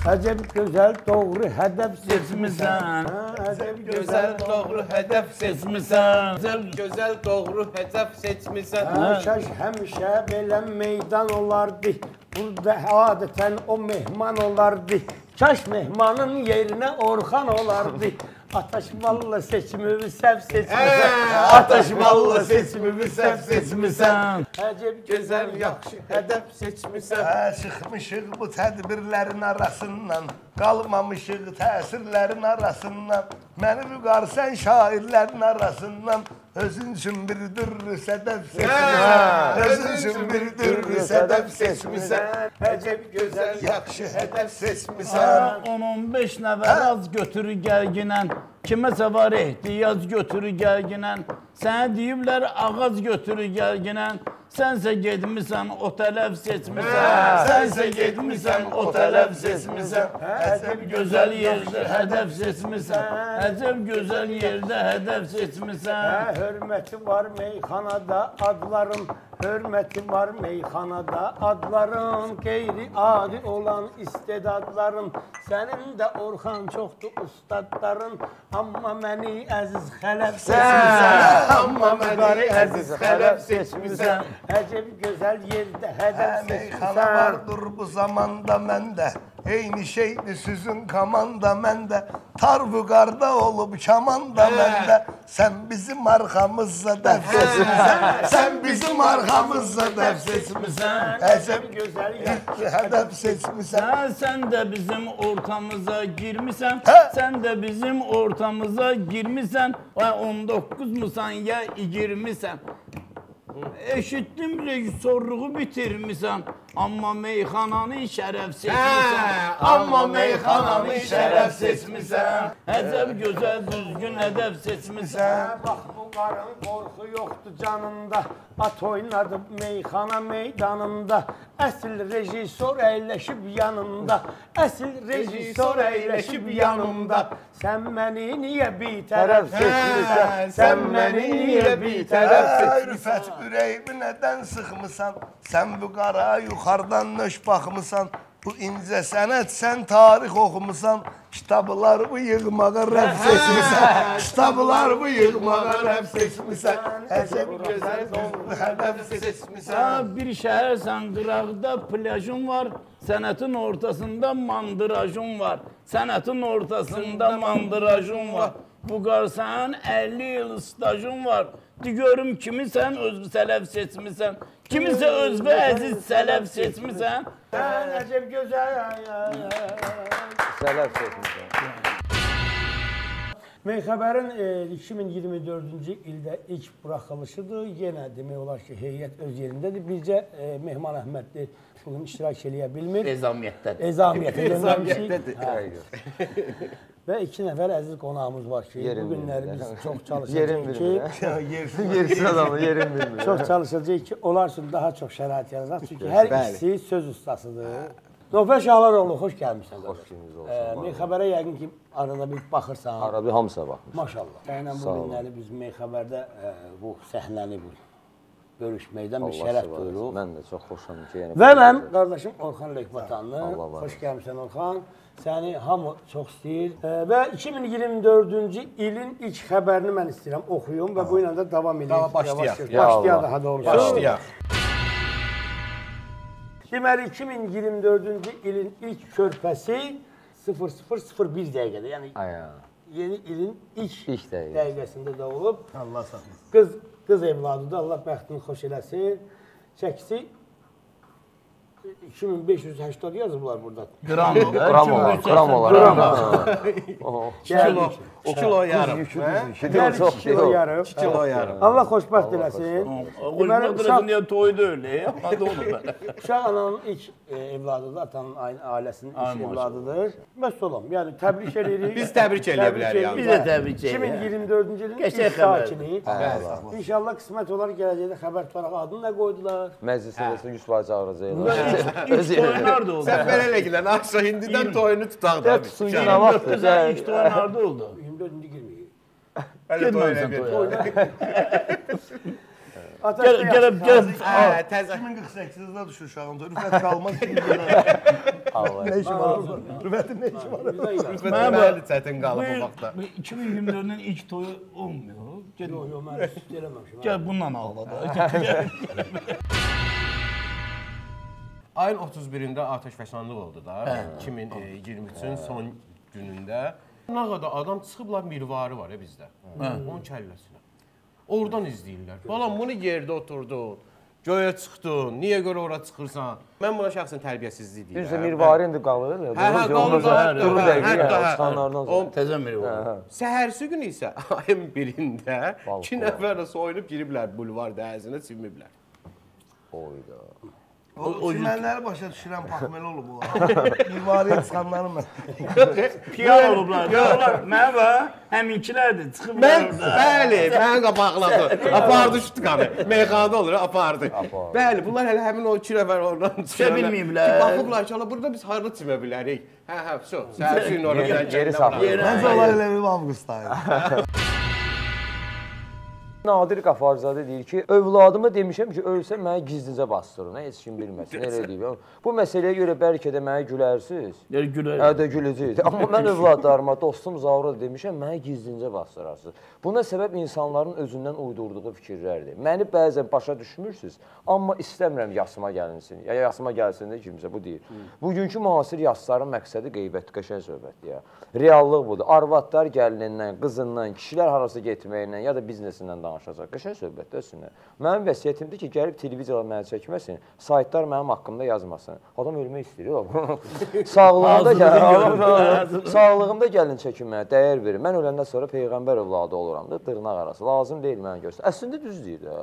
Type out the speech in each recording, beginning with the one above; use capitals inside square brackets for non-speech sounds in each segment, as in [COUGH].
Əcəb gözəl doğru hədəf seçmisən. Hə, əcəb Gözəl doğru hədəf seçmisən. Gözəl gözəl doğru hədəf seçmisən. Şaş həmişə belə meydan olardı. Burada adətən o mehman olardı. Kaş mehmanın yerinə Orxan olardı. Ataşmalı seçimimi səhv seçmisən. Hə, Ataşmalı seçimimi səhv seçmisən. Əcəb Gözəl yaxşı hədəf seçmisən. Hə, çıxmışıq bu tədbirlərin arasından, qalmamışıq təsirlərin arasından. Məni vüqarsən şairlərin arasından, özün üçün bir dürrü sədəf seçmisən. Özün üçün bir dürrü sədəf seçmisən. Əcəb gözəl Yaxşı hədəf seçmisən. 10-15 nəfər az götürü gəlginən. Kiməsə var ehtiyac götürü gəlginən. Sənə deyiblər ağac götürü gəlginən. Sənsə getmisən o tələb seçmisən. Sənsə getmisən o tələb seçmisən. Əcəb gözəl yerdə hədəf seçmisən. Əcəb gözəl yerdə hədəf seçmisən. Hə, hörməti var meyxanada adların, hörməti var meyxanada adların, qeyri-adi olan istedadların, sənin də Orxan çoxdur ustadların, amma məni əziz xələf seçmisən. Amma məni əziz xələf seçmisən. Əcəb gözəl yerdə hədəf Meyxana seçmisən. vardır bu zamanda məndə. Eyni şeydir sizin komanda məndə. Tar vüqarda olub kaman da məndə. Sən bizim arxamızda dəf seçmisən. Sən bizim arxamızda dəf seçmisən. Əcəb gözəl yaxşı hədəf seçmisən. Sən, sən də bizim ortamıza girmisən. Hə? Sən də bizim ortamıza girmisən. Vay 19 musan ya 20-sən. Eşitdim rejissorluğu bitirmisən. Amma meyxananı şərəf seçmisən. Amma meyxananı şərəf seçmisən. Əcəb gözəl düzgün hədəf seçmisən. Bax bu qarın qorxu yoxdur canında. At oynadı meyxana meydanında. Əsl rejissor əyləşib yanında. Əsl rejissor əyləşib yanında. Sən məni niyə bir tərəf seçmisən? Sən məni niyə bir tərəf Hə, seçmisən? Rüfət ürəyimi nədən sıxmısan? Sən bu qara yuxarıdan nöş baxmısan. Bu incə sənət sən tarix oxumusan. Kitablarımı yığmağa rəf seçmisən. Kitablarımı yığmağa rəf seçmisən. Əcəb gözəl doğru hədəf seçmisən. Sən bir şəhərsən, qıraqda plyajın var, sənətin ortasında mandırajın var. Sənətin ortasında mandırajın var. Bu qarsan 50 il stajın var. De görüm kimisən özü sələf seçmisən. Kimisə özü əziz sələf seçmisən. Sən əcəb gözəl. Sələf seçmişsən. Meyxəbərin e, 2024-cü ildə ilk buraxılışıdır. Yenə demək olar ki, heyət öz yerindədir. Bircə e, Mehman Əhmədli bugün iştirak eləyə bilmir. Ezamiyyətdədir. Ezamiyyətə göndərmişik. Ezamiyyətdədir. Hə. Və iki nəfər əziz qonağımız var ki, Yerin bu günləri biz çox çalışacağıq ki? [LAUGHS] Yersiz Yersiz adamı yerin bilmir. çox çalışacağıq ki, onlar üçün daha çox şərait yaradaq. Çünki hər Bəli. ikisi söz ustasıdır. Nöfər Şahlaroğlu, xoş gəlmisən. Xoş gününüz olsun, Ee. Meyxəbərə yəqin ki, arada bir baxırsan. Arabi hamısa baxmış. Maşallah. Səninlə bu günləri biz Meyxəbərdə ə, bu səhnəni bu görüşməkdən bir şərəf duyuruq. Mən də çox xoşam ki, yəni. Və mənim qardaşım Orxan var Xoş gəlmisən Orxan. Səni hamı çox istəyir. Və 2024-cü ilin ilk xəbərini mən istəyirəm oxuyum və bu ilə də davam edək. Başlayaq. Başlayaq daha doğrusu. Başlayaq. Deməli 2024-cü ilin ilk körpəsi 0001 dəqiqədə. Yəni Aya. yeni ilin ilk, İlk dəqiqəsi. dəqiqəsində doğulub. Allah saxlasın. Qız qız evladıdır. Allah bəxtini xoş eləsin. Çəkisi 2580 yazıblar burada. Qram, qram olar, qram olar. Qram olar. 2 kilo, 2 kilo yarım. 2 kilo yarım. 2 kilo yarım. Allah xoşbəxt eləsin. Deməli, dünya toyda öyle. Hadi onu. Uşaq ananın ilk e, evladıdır, atanın ailəsinin ilk evladıdır. Məsələn, yəni təbrik edirik. Biz təbrik eləyə bilərik. Biz də təbrik edirik. 2024-cü ilin ilk sakini. İnşallah qismət olar gələcəkdə xəbər tutaraq adını nə qoydular? Məclis sədəsi 100% arıza elə. 3 tane nerede oldu? Sen verele giden aşağı indi'den toyunu tutardı. Hep suyun avaktı. 3 tane nerede oldu? 24. girmiyor. Öyle toyuna girmiyor. [LAUGHS] Gel, gel, gel. Hə, təzə. 2048-də düşür uşağın. Rüfət qalmaz. Allah. Nə işi var? Rüfətin nə işi var? Rüfət məli çətin qalıb bu vaxtda. 2024-ün ilk toyu olmuyor. Yox, yox, mən eləməmişəm. Gəl bununla ağla da. Ayın 31-də atəşfəşanlıq oldu da. 2023-ün son günündə. Nə qədər adam çıxıblar mirvarı var ya bizdə. Onun kəlləsinə. Oradan izləyirlər. Balam bunu yerdə oturdun. Göyə çıxdın. Niyə görə ora çıxırsan? Mən buna şəxsən tərbiyəsizlik deyirəm. Düzdür, mirvari indi qalır. Hə, hə, qalır, durur, qalır, durur hə, dəqiqə, hə. sonra. Təzə [LAUGHS] bir var. Səhərsi gün isə ayın 1-də Balkon. 2 nəfər də soyunub giriblər bulvar dəhlizinə çimiblər. Oyda. O çimənləri başa düşürəm, bax belə olub bunlar. [LAUGHS] Mübariyə çıxanları mən. Piyal olublar. Onlar [LAUGHS] mən və həminkilərdir. Çıxıb Mən bəli, [LAUGHS] mən qabaqladı. Apardı şutqanı. Meyxanada olur, apardı. Bəli, bunlar hələ həmin o 2 nəfər oradan çıxırlar. bilməyiblər. Ki, Baxıblar ki, "Ala, burada biz harda çimə bilərik?" Hə, hə, vəsə. Səhər gün ora Yeri- gələn yeri saxlayır. Məncə onlar elə bir avqustdaydı. Nadir Qafarzadə deyir ki, övladıma demişəm ki, ölsə məni gizlicə bastırın, heç kim bilməsin. Elə deyib. Bu məsələyə görə bəlkə də mənə gülərsiz. Yer gülər. Hə də güləcək. [LAUGHS] Amma mən övladlarıma, dostum Zaura da demişəm, mənə gizlincə bastırarsınız. Buna səbəb insanların özündən uydurduğu fikirlərdir. Məni bəzən başa düşmürsüz, amma istəmirəm yasıma gəlinsin. Ya yasıma gəlsin də kimsə bu deyir. Bugünkü müasir yasların məqsədi qeybət, qəşəng söhbətdir ya. Reallıq budur. Arvadlar gəlinindən, qızından, kişilər harasa getməyindən ya da biznesindən danışacaq. Qəşəng söhbətdir üstündə. Mənim vəsiyyətimdir ki, gəlib televiziyada məni çəkməsin, saytlar mənim haqqımda yazmasın. Adam ölmək istəyir. oğlum. [LAUGHS] Sağlığımda gəlin, sağlığımda gəlin çəkinməyə dəyər verin. Mən öləndən sonra peyğəmbər övladı oluram da, dırnaq arası. Lazım deyil mənə göstər. Əslində düz deyir də.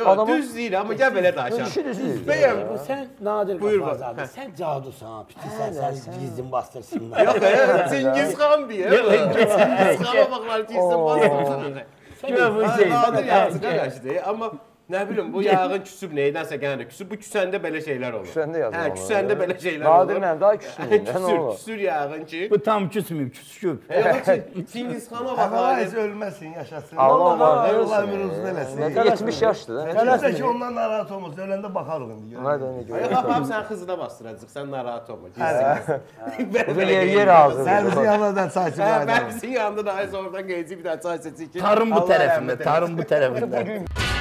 Yox, düz deyir, amma gəl belə danışaq. Düz deyir. Bəyəm, Sən Nadir. Qafazadə, sən cadusan, pitisən, sən gizlin bastırsınlar. Yox, Cengiz xan deyə. Cengiz xana baxlar ki, sən basırsan. Gör bu şey. Nadir yazıq qardaşdır, amma nə bilim bu [LAUGHS] yağın küsüb nəyidənsə gəlir. Küsüb bu küsəndə belə şeylər olur. Küsəndə yazılır Hə, onu, küsəndə ya. belə şeylər olur. Nadir mənim daha küsməyim. Nə Küsür, olur? küsür yağın ki. Bu tam küsməyib, küsküb. Yox, Cengiz [LAUGHS] xana Həvəla baxlar. heç ölməsin, yaşasın. Allah var, nə Allah ölsün, ömür uzun ya. eləsin. Nə- 70 yaşdır da. nə- Kimsə ki ondan narahat olmasın, öləndə baxarıq indi. Nə də nə Ay, görə. bax, bax, sən qızına bastıracaq, sən narahat olma. gizli. [LAUGHS] Bu yer yer hazır. Sən yanından çayçı Hə, qaydan. mən sizin yanında da ayız oradan gələcək bir dənə çay seçik ki. Tarım bu Allah tərəfində, rəhmət tarım bu tərəfində.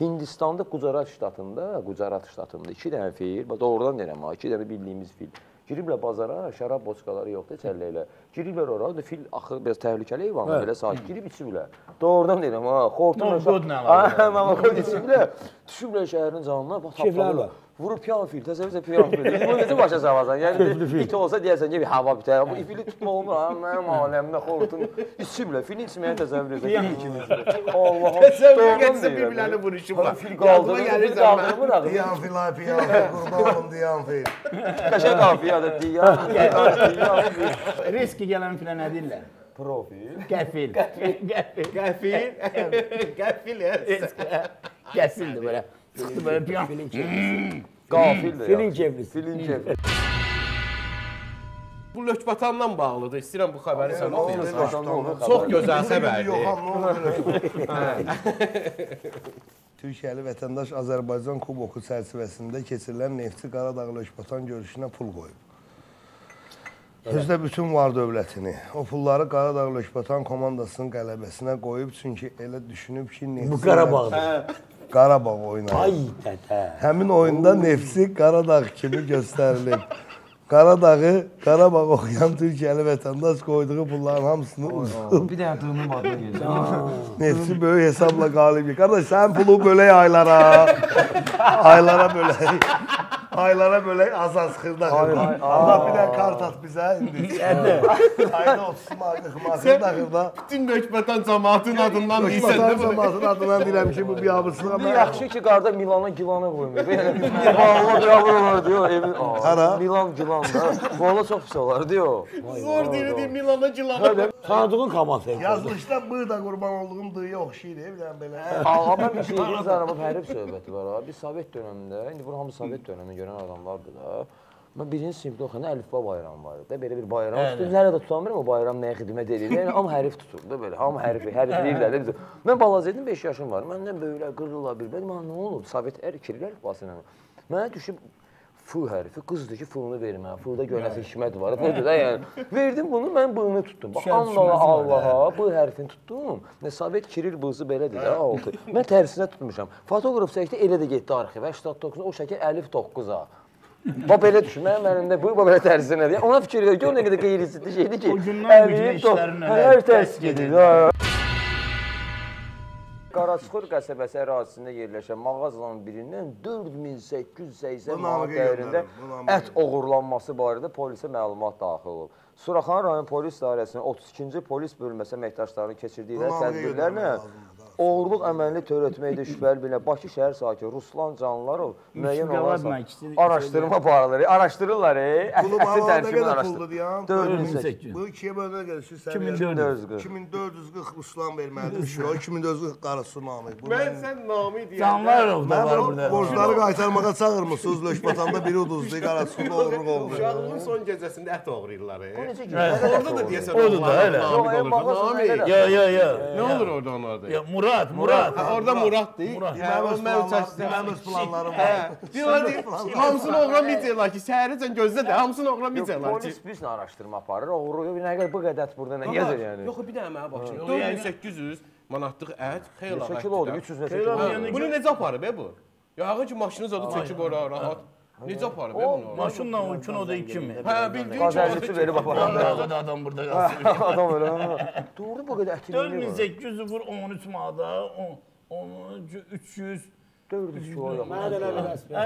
Hindistanda Gujarat ştatında, Gujarat ştatında 2 dənə fil, bax doğrudan deyirəm ha, 2 dənə bildiyimiz fil. Giriblər bazara, şərab boçkaları yoxdur, çəlləklə. Giriblər ora, da fil axı biraz təhlükəli heyvandır, belə sakit girib içiblər. Doğrudan deyirəm ha, xortumla. Qod nə var? Hə, mən qod içiblər. Düşüblər şəhərin canına, bax tapdılar. Vurub piyan fil, təsəvvür et piyan fil. Bu necə başa salacaqsan? Yəni it olsa deyəsən ki, bir hava bitər. Bu fili tutma olmur ha, mənim aləmdə xortum. İçiblər, fili içməyə təsəvvür et. [LAUGHS] Allah Təsəvvür etsə bir-birlərini vuruşublar. Fil qaldırır, gəlir fil zaman. qaldırmır axı. Diyan fil, piyan fil, qurban olum diyan fil. Qəşəng qafiyə də diyan, diyan, Riski gələn filə nə deyirlər? profil. Qəfil. Qəfil. Qəfil. Qəfil. Qəfildir belə. Çıxdı belə piyan. Qafil də. Filin kevlisi. Filin kevli. Bu lökbatandan bağlıdır. İstəyirəm bu xəbəri sən oxuyasan. Çox gözəl xəbərdir. Olur? Türkiyəli vətəndaş Azərbaycan Kuboku çərçivəsində keçirilən Neftçi Qaradağ Lökbatan görüşünə pul qoyub. Özdə bütün var dövlətini, o pulları Qaradağ Lökbatan komandasının qələbəsinə qoyub, çünki elə düşünüb ki, Neftçi Bu Qarabağdır. Qarabağ oynayır. Ay dədə. Həmin oyunda Neftçi Qaradağ kimi göstərilib. Qaradağı Qarabağ oxuyan Türkiyəli vətəndaş qoyduğu pulların hamısını udub. Bir dənə dığının adına gəlir. Neftçi böyük hesabla qalib. Qardaş sən pulu bölək aylara. aylara bölək. Aylara bölək azaz xırda xırda. Allah bir dənə kart at bizə indi. [LAUGHS] Ayda 30 manat, 40 manat xırda xırda. Bütün lökbatan cəmaatın adından deyirsən bunu. cəmaatının adından deyirəm ki, bu biabırçılığa Bir yaxşı ki, qarda Milana Gilana qoymuyor. Yəni bağlı biabır var diyor. Evin Hara? Milan Gilanda. Valla çox pis olar diyor. Zor deyir deyir Milana Gilana. Tanıdığın komandı. Yazılışda bığ da qurban olduğum dıyıya oxşayır, bir dənə belə. Amma bir şey deyim sana, bu hərif söhbəti var ha. Biz Sovet dövründə, indi bunu hamı Sovet dövrünü görən adamlardır da. Mən birinci sinifdə oxuyanda əlifba bayramı var idi. Belə bir bayram. Üstün nələ də tutamıram o bayram nəyə xidmət edir. Yəni hamı hərif tutur da belə. Hamı hərif, hərifləyirlər də biz. Mən balaca idim, 5 yaşım var. Məndən böyüklər qırırlar bir. Mən nə olub? Sovet ər kirlər ilə. Mənə düşüb F hərfi qızdır ki, fılını vermə. Fılda görəsə hikmət var. Budur da yəni. Verdim bunu, mən bığını tutdum. Bax, Allah Allaha, bu hərfini tutdum. Nə Sovet Kiril bığısı belədir də, 6. Mən tərsinə tutmuşam. Fotoqraf çəkdi, elə də getdi arxivə 89 o şəkil əlif 9-a. Bax belə düşün, mənim əlimdə bu bax belə tərsinədir. Ona fikir ver, gör nə qədər qeyri-ciddi şeydir ki. O gündən bu işlərin hər elə tərs Qaraçuxur qəsəbəsi ərazisində yerləşən mağazaların birindən 4880 Bu manat dəyərində ət oğurlanması barədə polisə məlumat daxil olub. Suraxan rayon polis dairəsinin 32-ci polis bölməsi əməkdaşlarının keçirdiyi tədbirlərlə. Oğurluq əməlini törətməkdə şübhəli bilinən Bakı şəhər sakini Ruslan Canlarov müəyyən olaraq araşdırma aparılır. Araşdırırlar, bağlarda tərkibini qədər araşdırır. puldur deyəm. 4800. Bu ikiyə bölünə gəlir. 2440. 2440 Ruslan verməlidir. Şu 2440 qarası namı. Mən sən namı deyəndə Canlarov da var o burada. borcları qaytarmağa çağırmısınız. Löşbatanda biri uduzdu, qarasında oğurluq oldu. uşaqlığın son gecəsində ət oğurlayırlar. e. Necə gedir? Orada da deyəsən Orada da, elə. namı olur. elə. Ya ya ya. Nə olur orada onlarda? Ya Murat, Murat. Ha, orada Murad deyil. Murad. Hə, Mənim mənim öz planlarım- çəkdim. mənim öz planlarım var. Hə. Ki, hamısını oğlan biləcəklər ki, səhərəcən gözlə də hamısını oğlan biləcəklər ki. polis bizlə araşdırma aparır. Oğurluq nə qədər bu qədər burada nə gəzir yəni? Yox, bir dənə mənə bax. şimdi 4800 manatlıq ət xeyli ağır. kilo oldu? 300 neçə Xeyli kilo? oldu. oldu? Yəni- Bunu necə aparıb be bu? Yağın ki maşını zadı çəkib ora rahat. Necə aparıb be bunu? Maşınla o kinoda 2000. Hə, bildiyin Qaz ki, əllici verib aparır. Burada da adam burada qalsın. [LAUGHS] Adam elə. ha. Doğru bu qədər ətin yeri var. 4800 vur 13 manada, 13 300 400 kilo. Mənə də elə əsbər.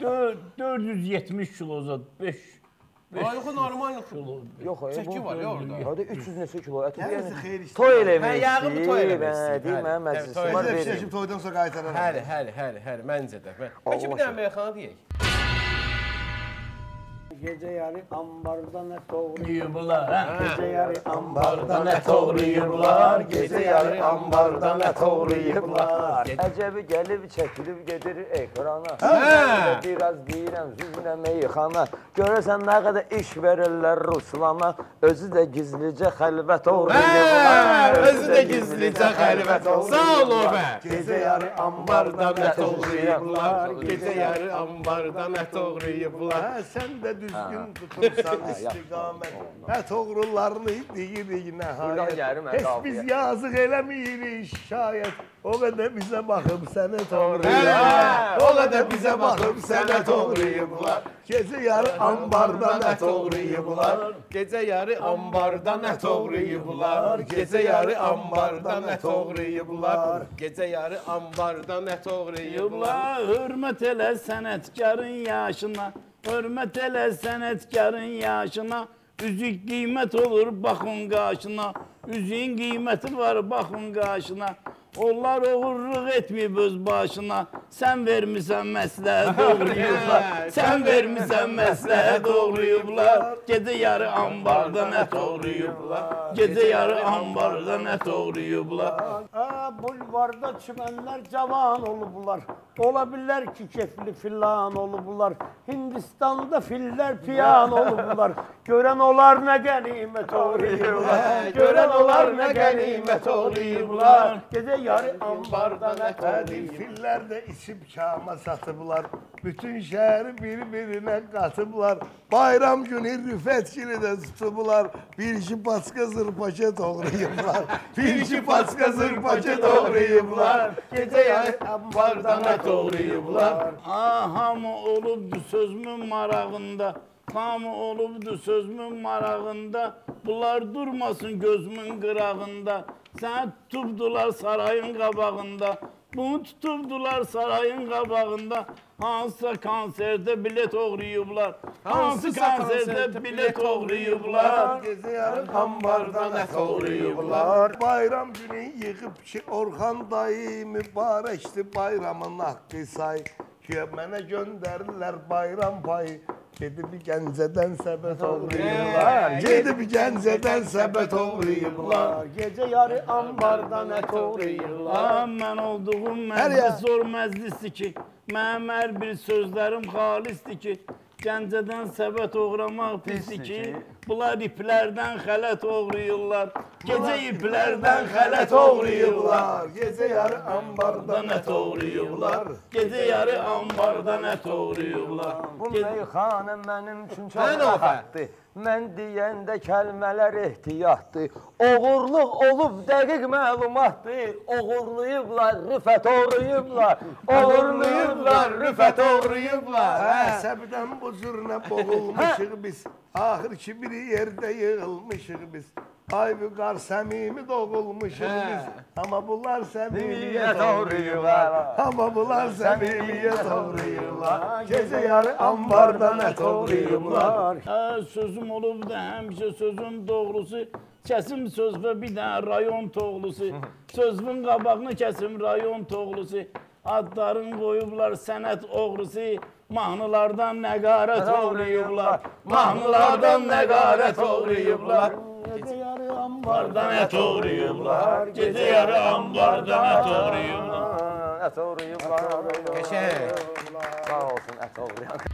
470 kilo zat 5 Ay yox, normal kilo. Yox, çəki var ya orada. Hadi 300 neçə kilo ət. Yəni Yəni toy Hə, eləmək yağın bu toy eləmək bəli. mənim məclisim var toydan sonra qaytarar. Həli, həli, həli, həli, məncə də. Bəlkə bir dənə meyxana deyək. Gecə yarı ambarda nə doğru. Yığırlar, hə? Gecə yarı Ambarda ambarda nə toğrayırlar, Gecə yarı ambarda nə toğrayıblar. Əcəbi gəlib çəkilib gedir ekrana. Hə. Biraz deyirəm zünnə meyxana. Görəsən nə qədər iş verirlər Ruslana. Özü də gizlicə xəlvət Hə, özü də gizlicə xəlvət olsun. Sağ ol o bə. Gecə yarı ambarda nə toğrayıblar. Gecə yarı ambarda nə toğrayıblar. Hə, sən də düzgün tutursan istiqamət. Hət oğrularını deyirik Buradan nəhayət. Heç biz ya. yazıq eləmirik şayət. O qədər bizə baxıb sənə toğrayıblar. o qədər bizə baxıb sənə toğrayıblar. Gecə yarı ambarda nə toğrayıblar. Gecə yarı ambarda nə toğrayıblar. Gecə yarı ambarda nə toğrayıblar. Gecə yarı ambarda nə toğrayıblar. Yıbla hörmət elə sənətkarın yaşına, hörmət elə sənətkarın yaşına. Üzük qiymət olur baxın qaşına, üzüyün qiyməti var baxın qaşına. Onlar oğurluq etməyib öz başına. Sən vermisən məsləhət [LAUGHS] doğrayıblar. Sən vermisən məsləhət [LAUGHS] doğrayıblar. Gecə yarı ambarda nə doğrayıblar. Gecə yarı ambarda nə doğrayıblar. Aa, bulvarda çimenler cavan olublar. Ola bilər ki kefli filan olublar. Hindistan'da filler piyan olublar. [LAUGHS] Görən olar nə qənimət oğrayıblar. Görən olar nə qənimət oğrayıblar. Gecə yarı ambarda nə Hədir toğrayıblar. fillər də içib kama satıblar. Bütün şəhəri bir-birinə qatıblar. Bayram günü rüfətçini də tutublar. Bir iki paçka zırpaça doğrayıblar. [LAUGHS] Bir iki paçka zırpaça doğrayıblar. Gecə yarı ambarda nə toğrayıblar. Ah, hamı olubdu sözümün marağında. Hamı olubdu sözümün marağında. Bunlar durmasın gözümün qırağında. Səni tutubdular sarayın qabağında. Bunu tutubdular sarayın qabağında. Hansısa konserdə bilet oğrayıblar. Hansı konserdə bilet oğrayıblar. Gecə yarı ambarda nə doğrayıblar. Bayram günü yığıb ki Orxan dayı mübarəkdir bayramın haqqı say. Ki mənə göndərirlər bayram payı. Gedib Gəncədən səbət oğrayıblar. Gedib Gəncədən səbət oğrayıblar. Gecə yarı ambarda nə toğrayıblar. Ah, mən olduğum məclis zor məclisdir ki, mənim hər bir sözlərim xalisdir ki, Gəncədən səbət oğramaq pisdir ki, Bunlar iplərdən xələt oğruyurlar. Gecə iplərdən xələt oğruyurlar. Gece yarı ambarda Ambarda ət oğruyurlar. Gecə yarı ambardan ət oğruyurlar. Bu meyxana mənim üçün çox rahatdır. Mən deyəndə kəlmələr ehtiyatdır. Oğurluq olub dəqiq məlumatdır. Oğurlayıblar, rüfət oğruyublar. [LAUGHS] Oğurlayıblar, rüfət oğruyublar. Hə. Əsəbdən bu zürnə boğulmuşuq biz. Axır ki bir yerdə yığılmışıq biz. Ay vüqar səmimi doğulmuşuq biz. Amma bunlar səmimiyyət oğruyurlar. Amma bunlar səmimiyyət oğruyurlar. Gecə yarı ambardan ət oğruyurlar. Hə, sözüm olub da həmişə sözün doğrusu. Kəsim söz və bir dənə rayon toğlusu. [LAUGHS] Sözümün qabağını kəsim rayon toğlusu. Adların qoyublar sənət oğrusu. Mahnılardan nəqarət oğruyublar. Mahnılardan nəqarət oğruyublar. Gecə yarı ambardan ət oğruyublar. Gecə yarı ambardan ət oğruyublar. Ət oğruyublar. Qəşəng. Sağ olsun ət oğruyan.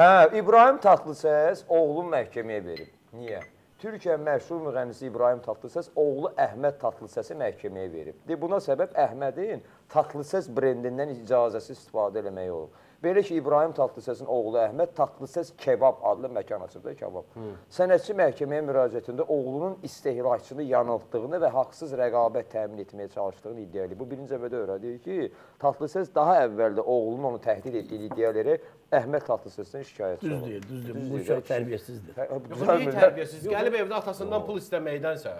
Hə, İbrahim Tatlıses oğlu məhkəməyə verib. Niyə? Türkiyə məşhur müğənnisi İbrahim Tatlıses oğlu Əhməd Tatlısesi məhkəməyə verib. De buna səbəb Əhmədin Tatlıses brendindən icazəsiz istifadə eləməyi olub. Belə ki, İbrahim Tatlısesin oğlu Əhməd Tatlıses Kebab adlı məkan açıb da kebab. Sənətçi məhkəməyə müraciətində oğlunun istehlakçını yanıltdığını və haqsız rəqabət təmin etməyə çalışdığını iddia edir. Bu birinci növbədə öyrədir ki, Tatlıses daha əvvəldə oğlunun onu təhdid etdiyi iddiaları Əhməd Tatlısesdən şikayətçi Düz deyir, düz deyir. Düz Bu deyir, kişi- tərbiyəsizdir. Hə, Yox, niyə tərbiyəsiz? Gəlib evdə atasından pul istəməkdənsə,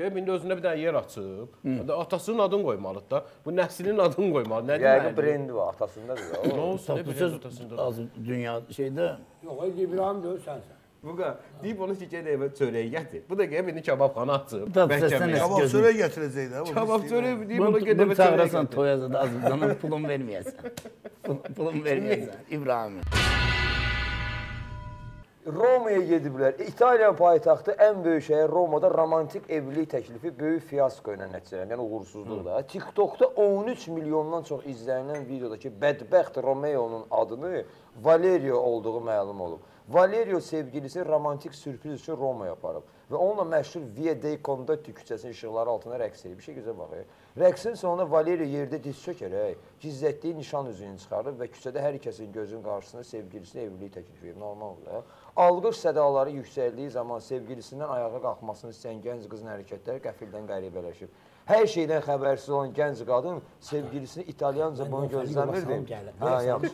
gəlib indi özünə bir dənə yer açıb, atasının adını qoymalıdır da. Bu nəslinin adını qoymalı. Nə Yəqin brendi var atasındadır da. Nə o. olsun, nə Bu bilək söz atasında. az dünya şeydə Yox, İbrahim görürsən sən. Bu qa deyib onu ki, gəl evə çörək gətir. Bu da gəlib indi kababxana açıb. Məhkəməyə. Kabab çörək gətirəcək də. Kabab çörək deyib bunu, ona gəl bunu evə çörək çağırasan gətir. toya da azından pulun verməyəsən. Pul- Pulun verməyəsən İbrahim. Romaya gediblər. İtaliya paytaxtı ən böyük şəhər Romada romantik evlilik təklifi böyük fiasko ilə nəticələnib. Yəni uğursuzluqla. TikTokda 13 milyondan çox izlənilən videodakı bədbəxt Romeo'nun adını Valerio olduğu məlum olub. Valerio sevgilisi romantik sürpriz üçün Romaya aparıb və onunla məşhur Via dei Condotti küçəsinin işıqları altında rəqs edib. Bir şey gözə bax. Rəqsin sonunda Valerio yerdə diz çökərək gizlətdiyi nişan üzüyünü çıxarıb və küçədə hər kəsin gözünün qarşısında sevgilisinə evlilik təklif edir. Normaldır. Alqış sədaları yüksəldiyi zaman sevgilisindən ayağa qalxmasını istəyən gənc qızın hərəkətləri qəfildən qəribələşib. Hər şeydən xəbərsiz olan gənc qadın sevgilisini İtalyanca bunu gözləmirdi. Hə, yaxşı.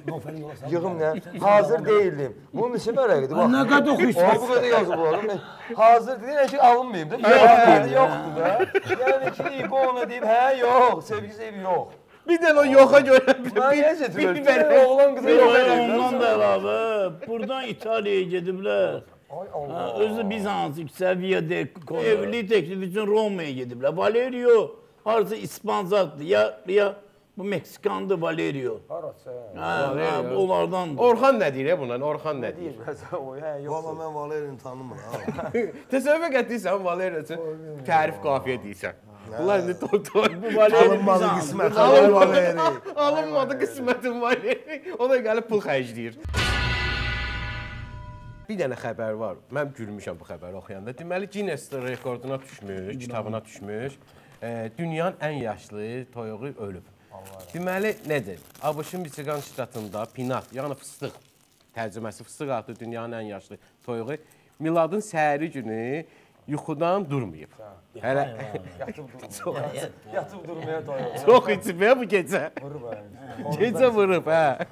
Yığım nə? Hazır değildim. Bunun əlaqədir. Bax. Nə qədər oxuyursun? O bu qədər yazıblar. Mən hazır deyirəm ki, alınmayım da. Yox, yoxdur da. Yəni ki, bu ona deyib, hə, yox, sevgisi evi yox. Bir dənə o yoxa görə bir bir- dənə oğlan qıza yox Yox, edir. ondan da əlavə buradan İtaliyaya gediblər. Ay Ha, Allah. özü Bizans de evlilik təklifi üçün Romaya gediblər. Valerio harısı İspanzaqdır ya ya bu Meksikandır Valerio. Harası? Hə, hə, bu onlardan. Orxan nə deyir buna? Orxan nə deyir? O, hə, yox. Valla mən Valerini tanımıram. ha. [LAUGHS] Təsəvvür etdirsən Valer üçün tərif qafiyə deyirsən. Bunlar indi doktor. Bu Alınmadı qismət. Alın Valeri. [LAUGHS] Alınmadı qismətin Valeri. Ona gəlib pul xərcləyir. Bir dənə xəbər var. Mən gülmüşəm bu xəbəri oxuyanda. Deməli Guinness rekorduna düşmüş, kitabına düşmüş. E, dünyanın ən yaşlı toyuğu ölüb. Deməli nədir? ABŞ-ın Michigan ştatında pinat, yəni fıstıq tərcüməsi fıstıq adlı dünyanın ən yaşlı toyuğu miladın səhəri günü yuxudan durmayıb. Hələ Yatıb durmaya. [LAUGHS] Yatıb durmaya dayanır. çox içib bu gecə. Vurub. Gecə vurub, hə.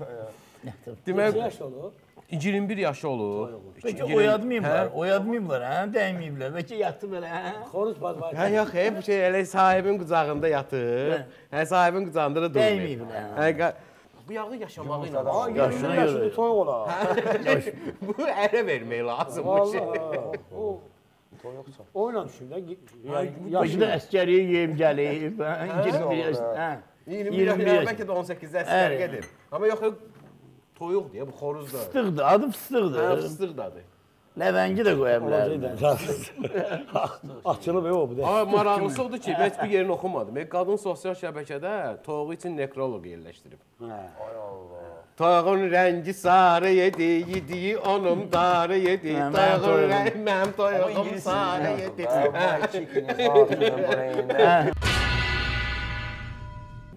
Demək Yaş olur. 21 yaşı olub. Bəlkə 20 oyadmayıblar, Hə? oyadmayıblar, hə, dəyməyiblər. Bəlkə yatıb elə, hə. Xoruz baz var. Hə yox, hə, bu şey elə sahibin qucağında yatır. Hə, sahibin qucağında da durmur. Dəyməyiblər. Hə, qa- bu yağı yaşamağı ilə. Ha, Yaşına görə. toy olar. [LAUGHS] Bu ərə vermək lazımmış. Vallahi. [LAUGHS] O Toyuqsa. oyla düşür də. Bəlkə Yaşı də əskəriyə yeyib gəlib, hə. 21 yaş, hə. 21 21 yaş, yaş. bəlkə də 18-də Hə. əsgər gedir. Amma yox, toyuq deyə bu xoruzdur. Fıstıqdır, adı Hə, fıstıqdır. fıstıqdadır. Ləvəngi də qoya bilər. [LAUGHS] Açılıb o bu da. Amma maraqlısı odur ki, heç bir yerini oxumadım. Qadın sosial şəbəkədə toyuğu üçün nekroloq yerləşdirib. Hə. Ay Allah. Toyuğun rəngi sarı yedi, yediyi onun darı yedi. Toyuğum. rəngi mənim toyuğum sarı yedi. Hə.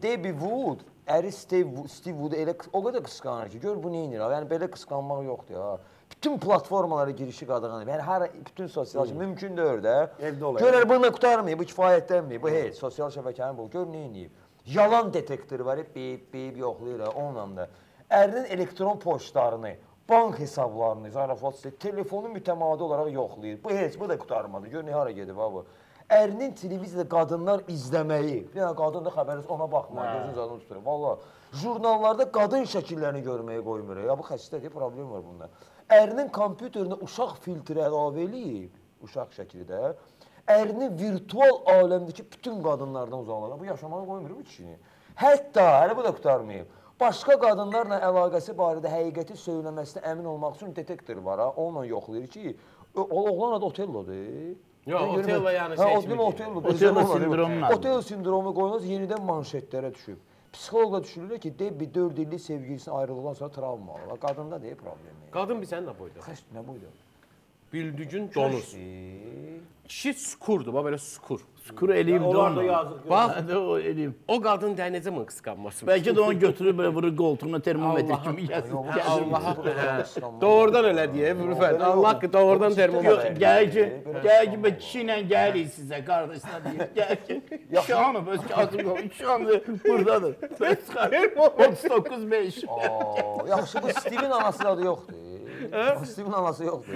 Debbie Wood, əri Steve, Steve Wood elə o qədər qısqanır ki, gör bu nə edir? Yəni belə qısqanmaq yoxdur ya. Bütün platformalara girişi qadağandır. Yəni hər bütün sosial şəbəkə mümkün deyil də. Evdə olar. Görər bununla qurtarmıyor, bu kifayətlənmir. Bu heç sosial şəbəkənin bu gör nə edir? Yalan detektoru var, bip bip yoxlayır ha, onunla da. Ərinin elektron poçtlarını, bank hesablarını, zarafat telefonu mütəmadi olaraq yoxlayır. Bu heç bu da qurtarmadı. Gör hara gedib ha bu. Ərinin televiziyada qadınlar izləməyi, bir dənə qadın da xəbəriz ona baxmır, gözünüz adını tutur. Valla jurnallarda qadın şəkillərini görməyə qoymur. Ya bu xəstədir, problem var bunda. Ərinin kompüterinə uşaq filtri əlavə eləyib, uşaq şəkildə. Ərini virtual aləmdəki bütün qadınlardan uzaqlaşır. Bu yaşamağa qoymur bu kişini. Hətta hələ bu da qurtarmayıb. Başqa qadınlarla əlaqəsi barədə həqiqəti söyləməsinə əmin olmaq üçün detektor var ha. Onunla yoxlayır ki, o- oğlan adı Otellodur. Yox, Otello yəni seçimi. Otello Otello sindromunun adı. Otello sindromu qoyulur, yenidən manşetlərə düşüb. Psixoloqlar düşünürlər ki, Debbie 4 illik sevgilisinin ayrıldıqdan sonra travma alır. Qadında deyil problemi. Qadın bilsən nə boyda? Xəst nə buydu? Bildigin donuz. Kişi sukurdur, bax belə sukur. Skuru eləyib də Onlar da onu. yazıq. Bax, Hə, o eləyib. o qadın da necə mı qısqanmasın? Bəlkə də onu götürüb belə vurur qoltuğuna termometr Allah'a- kimi gəzir. Allaha [LAUGHS] hə. Doğrudan elə deyə, Rüfət. Allah haqqı doğrudan Yox, termometr. gəl ki, gəl ki, ben kişi ilə gəlirik sizə, qardaşlar deyir. Gəl ki, şanım, öz kazım yox, şanı buradadır. Bəs çıxarır, 39-5. Aa, yaxşı bu Steve'in anası adı yoxdur. [LAUGHS] Bu Steve'in anası yoxdur.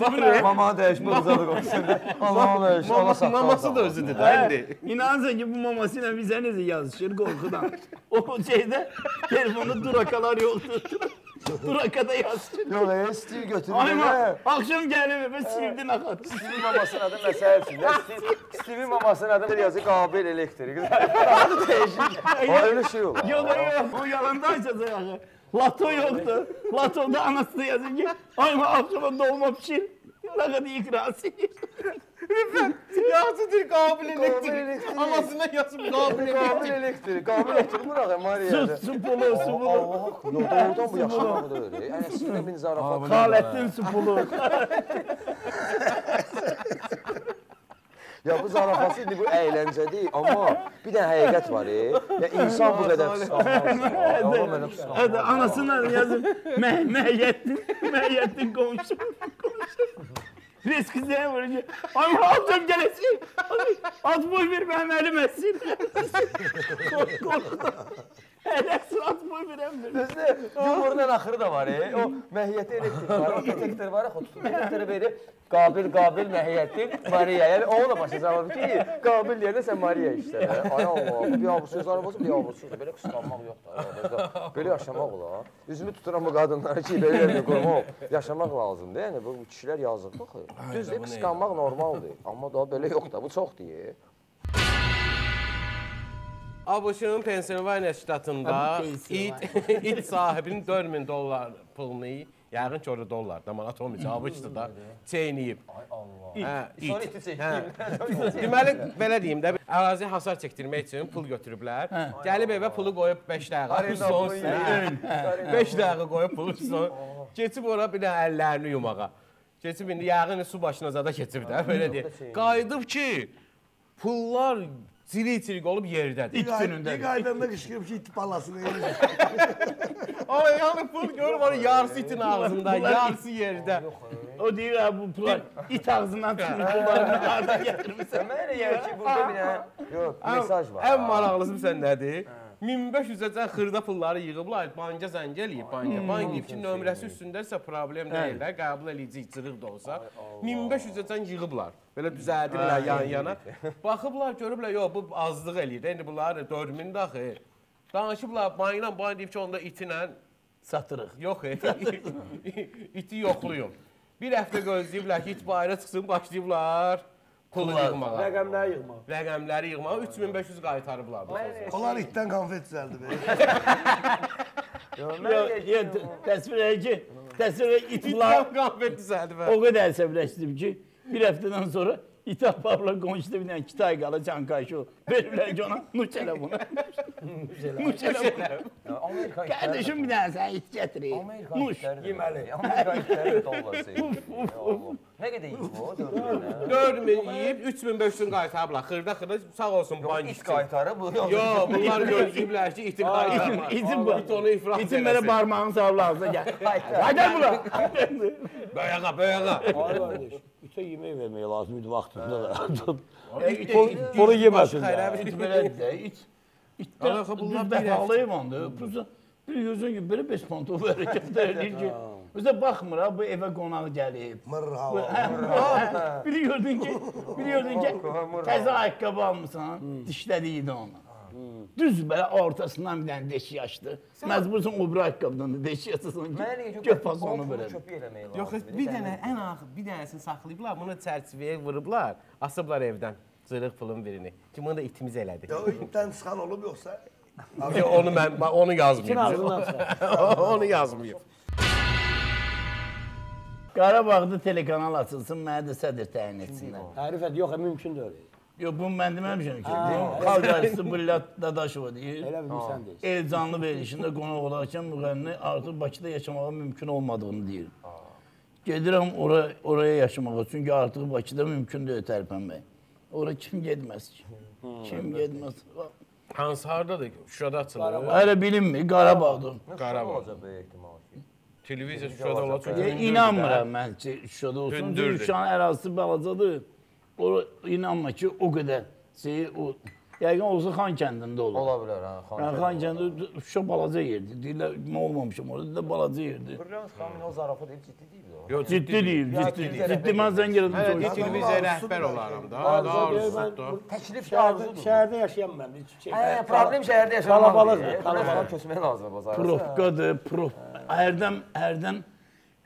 Var Mama dəyişmə uzadı qoysun. Mama dəyişmə. Maması, maması da özüdür də indi. İnanırsan ki, bu maması ilə bizə necə yazışır qorxudan. O şeydə telefonda durakalar yoxdur. [LAUGHS] Durakada yazışır. Yox, e, Steve götürür. Ayma, belə. akşam gəlir və sildin axar. Steve'in mamasının adı məsəl üçün. də Steve- Steve'in mamasının adı yazır qabil elektrik. Adı dəyişir. O öyle şey olur. Yox, yox, o yalanda açacaq axı. Lato yoxdur. Latoda anası yazır ki, ayma akşama dolma pişir. Ne kadar ikrası. Yazıdır qabil elektrik. Anasına yazıb qabil Qabil elektrik. elektrik. Qabil elektrik bırak Maria'da. Su, su pulu, su pulu. Allah, yok doğrudan bu yaşamak da öyle. Yani Steve'in bin zarafat. Halettin su pulu. [LAUGHS] Ya bu zarafat indi bu değil ama bir de həqiqət var. E. Ya insan bu qədər qısqanmaz. Hadi anasına Mehyettin komşu. komşu. Risk izleyen vurunca. Ay alacağım gelesin. At boy bir benim elim etsin. Kork kork. Eləsin at boy bir emdir. Düzdür? Yumurun axırı da var. E. O məhiyyəti elektrik var. O detektor var. O tutur. Detektoru verib qabil qabil məhiyyətin Maria. Yəni onu da başa salıb ki, qabil yerində sən Maria işlə. Ay Allah, bu bir abusuz arabası bir abusuz. Belə qısqanmaq yoxdur. Belə yaşamaq olar. Üzümü tuturam bu qadınlara ki, belə yerdə qurmaq. Yaşamaq lazımdır. Yəni bu kişilər yazıqdır. Düzdür, qısqanmaq normaldır. Amma daha belə yoxdur. Bu çox deyir. ABŞ-ın Pensilvaniya ştatında it, it sahibinin 4000 dollar pulunu, yəqin ki orada dollar, da manat olmayacaq, ABŞ-da da çeynəyib. Ay Allah. Hə, Sonra it. iti çəkdim. Hə. [LAUGHS] Deməli belə deyim də, ərazi hasar çəkdirmək üçün pul götürüblər. Gəlib evə pulu qoyub 5 dəqiqə son pulu üstünə. 5 dəqiqə qoyub pulu [LAUGHS] son. Keçib ora bir də əllərini yumağa. Keçib indi yəqin su başına zada keçib də, belə deyək. Qayıdıb ki, pullar zili-çirik olub yerdədir. İlk günündə. Bir aydanda qışqırıb ki, it balasını yeyir. [LAUGHS] Ama yani pul görüp onu yarısı itin ağzında, yarısı yerde. O deyir ha bu pular it ağzından çıxmış pullarını hardan gətirmişsən. Mən elə yəni ki, burada bir yox, mesaj var. En maraqlısı sən nədir? 1500-əcən xırda pulları yığıblar, banka zəng eləyib banka. Bank deyib ki, nömrəsi üstündəsə problem deyil də, qəbul eləyici cırıq da olsa. 1500-əcən yığıblar. Belə düzəldirlər yan-yana. [LAUGHS] Baxıblar, görüblər, yox, bu azlıq eləyir. İndi bunlar 4000 daxı. Danışıblar, bankla bank deyib ki, onda itinə Satırıq. Yox, e, [LAUGHS] iti yoxluyum. Bir həftə gözləyiblər ki, it bayıra çıxsın, başlayıblar pulu yığmağa. Rəqəmləri yığmaq. Rəqəmləri yığmağa 3500 qaytarıblar. Onlar itdən konfet düzəldi be. [LAUGHS] Yox, təsvir edək ki, təsvir bunlar İtlər qanfet düzəldi o qədər əsəbləşdim ki, bir həftədən sonra [LAUGHS] İt aparlar qonşuda bir dənə kitay qala can qayşı. Verirlər ona nuç elə bunu. nuç elə bunu. Amerika Qardaşım bir dənə sən it gətirir. Amerika Nuş. yeməli. Amerika itləri dollar. Nə qədər yiyib o? 4000 yeyib 3500 qaytarıblar. Xırda xırda sağ olsun bank. İt qaytarı bu. Yo, bunlar gözləyiblər ki, itim qaytarmaz. İtin bu. İt onu ifrat İtin belə barmağını savlarsa gəl. Qaytar bula. Böyəqa, böyəqa. Ay qardaş, itə yemək vermək lazımdır vaxtında da. Də- onu yeməsin də. İt belədir də, it. İtdə bunlar bəhalı heyvandır. Bir gözün gibi belə 5 pontu hərəkət edir ki, bizə baxmır ha bu evə qonaq gəlib. Hə, Biri gördün ki, [LAUGHS] biri gördün ki, təzə ayaqqabı almısan, dişlədiydi onu. Düz belə ortasından bir dənə deşik açdı. Məcbursan o bir ayaqqabıdan da deşik açasan ki, necə göp fasonu belə. Köpük eləmək lazım. Yox, bir dənə ən axır bir dənəsini saxlayıblar, bunu çərçivəyə vurublar, asıblar evdən. Zırıq pulun birini. Ki bunu da itimiz elədi. Ya o ipten çıkan olup yoksa Yo, onu mən onu çıxar? [LAUGHS] onu yazmayıb. Qarabağda telekanal açılsın, mənə də sədr təyin etsinlər. Tərifət yox, mümkün deyil. Yox, bunu mən deməmişəm ki. Bu xalq artisti Büllat Dadaşova deyir. Elə bilmirsən deyil. El canlı verilişində qonaq olarkən müğənni artıq Bakıda yaşamağa mümkün olmadığını deyir. Gedirəm ora oraya yaşamağa, çünki artıq Bakıda mümkün deyil tərpənmək. Ora kim getməz ki? Kim getməz? Hansı hardadır? Şuşada açılır. Hələ bilinmir, Qarabağda. Qarabağ. olacaq böyük ehtimal ki. Televiziya Şuşada. Ya, hündürdür inanmıram mən ki, Şuşada olsun. Şuşanın ərazisi balacadır. Ora inanma ki, o qədər şey o yəqin olsa Xan kəndində olur. Ola bilər ha. Yəni Xan kəndi Şuşa balaca yerdir. Deyirlər mən olmamışam orada da balaca yerdir. Brilliant xanım o zarafat deyil, ciddi deyil o. Yox, Ciddi deyil, ciddi deyil. Ciddi mən zəng elədim Hələ soruşdum. televiziya rəhbər olaram da. Da arzusudur da. Təklif arzudur. şəhərdə yaşayan mən. Hə, problem şəhərdə yaşamaq. Kalabalıqdır, Kalabalıq kalabalık. köçmək lazım bazara. Profkadır, prof. Hərdən, hərdən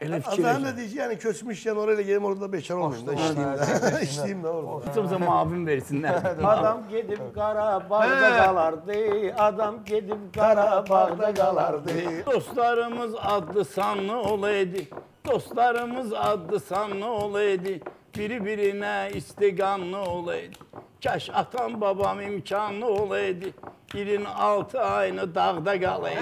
elə fikir Azam da verir. diyecek yani köçmüşken oraya geleyim orada bekar olmayayım da işleyeyim de. [LAUGHS] işleyeyim de orada. Kimsə mavin versinlər. Adam gedib Qarabağda qalardı, adam gedib Qarabağda qalardı. Dostlarımız adlı sanlı olaydı. Dostlarımız adlı sanlı olaydı. Biri birine istiganlı olaydı. Kaş atam babam imkanlı olaydı. Birin altı ayını dağda kalaydı.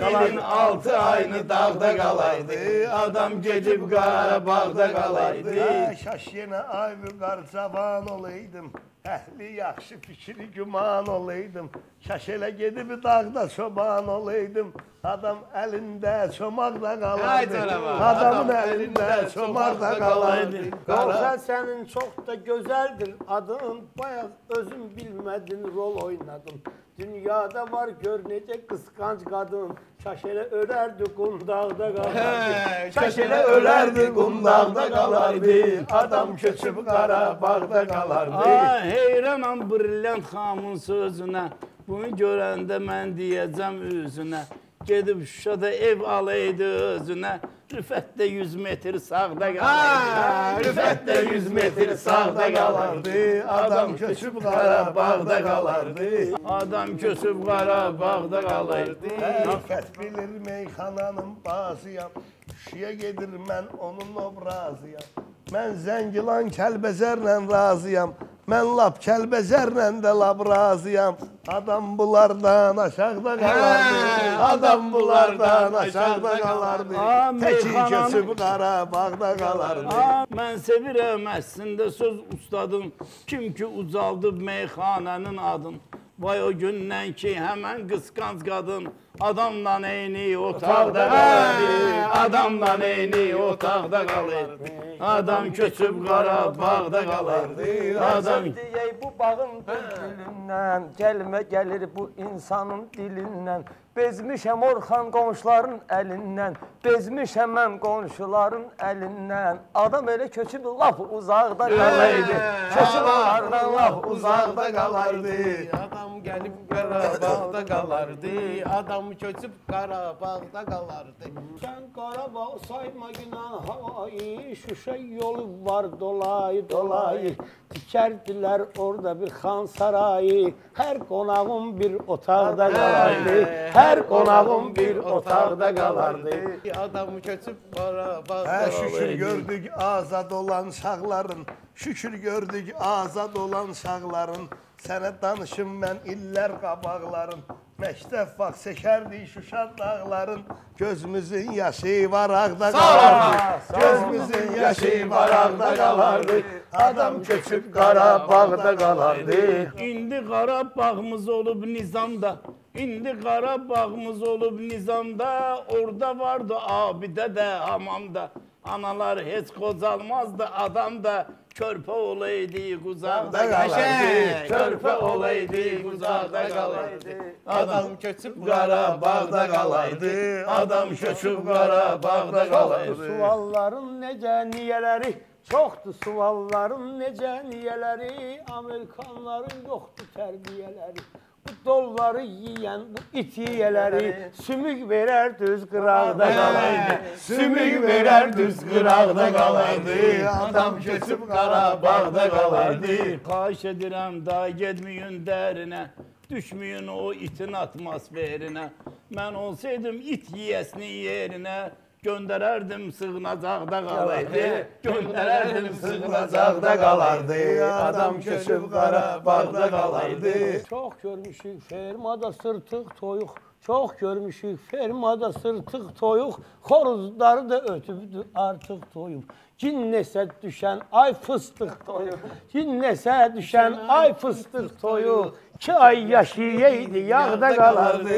Birin altı ayını dağda kalaydı. Adam gedib Qarabağda kalaydı. Ha, şaş yine ay bir qarcaban olaydım. Əhli yaxşı fikri güman olaydım. Şaş elə gedib dağda çoban olaydım. Adam əlində çomaqda Ay qalardı. canavar. Adamın əlində çomaqda qalardı. Yoksa senin çok da güzeldir adın Bayaq özün bilmedin rol oynadın Dünyada var gör necə kıskanç kadın Şaş elə ölərdi qundağda qalardı Şaş elə ölərdi qundağda qalardı Adam köçüb Qarabağda qalardı Ay heyranam brilliant xamın sözünə. Bunu görəndə mən deyəcəm üzünə. Gedib Şuşada ev alaydı özünə. Rüfətdə 100 metr sağda qalardı. Rüfətdə 100 metr sağda qalardı. Adam köçüb Qarabağda qalardı. Adam köçüb Qarabağda qalardı. Rəfət bilir meyxananın bazıyam. Şuşaya gedir mən onun obrazıyam. Mən Zəngilan Kəlbəzərlə razıyam. Mən lap Kəlbəzərlə də lap razıyam. Adam bunlardan aşağıda qalardı. Adam bunlardan aşağıda qalardı. Təki köçüb Qarabağda qalardı. Mən sevirəm əslində söz ustadın. Kim ki ucaldıb meyxanənin adın. Vay o gündən ki həmən qısqanc qadın adamla eyni otaqda qalırdı. Adamla eyni otaqda qalırdı. Adam köçüb Qarabağda qalırdı. Adam Deyək bu bağın gülündən, gəlmə gəlir bu insanın dilindən. Bezmişəm Orxan qonşuların əlindən, bezmişəm mən qonşuların əlindən. Adam elə köçüb lap uzaqda qalardı. Köçüb onlardan lap uzaqda qalardı. Adam gəlib Qarabağda qalardı. Adam adam köçüb Qarabağda qalardı. Sen Qarabağ sayma günah havayı Şuşa yolu var dolayı dolayı Dikərdiler orada bir xan sarayı. Her konağım bir otaqda qalardı. Her konağım bir otaqda qalardı. Adam köçüb Qarabağda Hə şükür qalardı. gördük azad olan şahların Şükür gördük azad olan şahların Sənə danışım mən illər qabaqların Məktəb vaxt çəkərdik Şuşa dağların Gözümüzün yaşı varaqda qalardı Gözümüzün yaşı varaqda qalardı Adam köçüb Qarabağda qalardı İndi Qarabağımız olub Nizamda. İndi Qarabağımız olub Nizamda. Orada vardı abidə də hamamda. Analar heç qocalmazdı adam da. Körpə olaydı quzaqda qalardı. Körpə olaydı quzaqda qalardı. Adam köçüb Qarabağda qalardı. Adam köçüb Qarabağda qalardı. Sualların necə niyələri Çoxdur sualların necə niyələri Amerikanların yoxdur tərbiyələri Bu dolları yeyən bu it yiyələri Sümük verər düz qıraqda qalardı Sümük verər düz qıraqda qalardı Adam köçüb Qarabağda qalardı Xahiş edirəm da getməyin dərinə. Düşməyin o itin atmosferinə. Mən olsaydım it yiyəsinin yerinə göndərərdim sığınacaqda qalaydı. Göndərərdim sığınacaqda qalardı. Adam köçüb Qarabağda qalaydı. Çox görmüşük fermada sırtıq toyuq. Çox görmüşük fermada sırtıq toyuq. Xoruzları da ötübdü artıq toyuq. Cinnesə düşən ay fıstıq toyuq. Cinnesə düşən ay fıstıq toyuq. İki ay yaşayaydı yağda qalardı.